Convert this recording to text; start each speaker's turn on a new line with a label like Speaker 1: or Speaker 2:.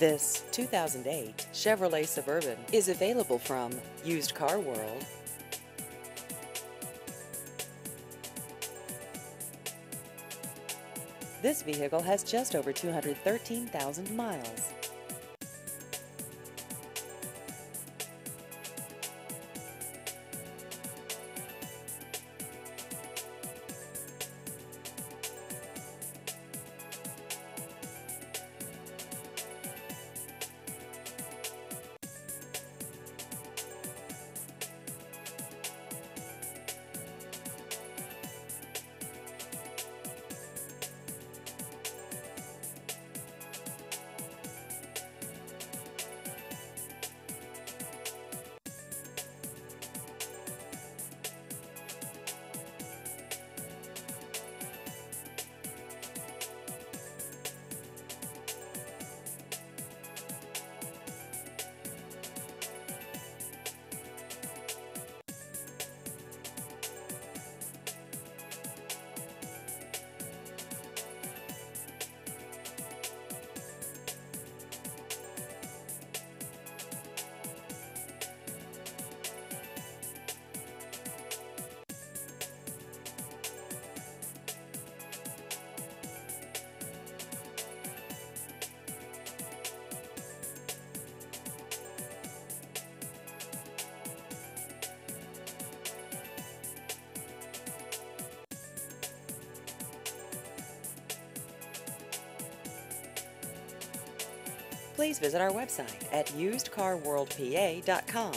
Speaker 1: This 2008 Chevrolet Suburban is available from Used Car World. This vehicle has just over 213,000 miles. Please visit our website at usedcarworldpa.com.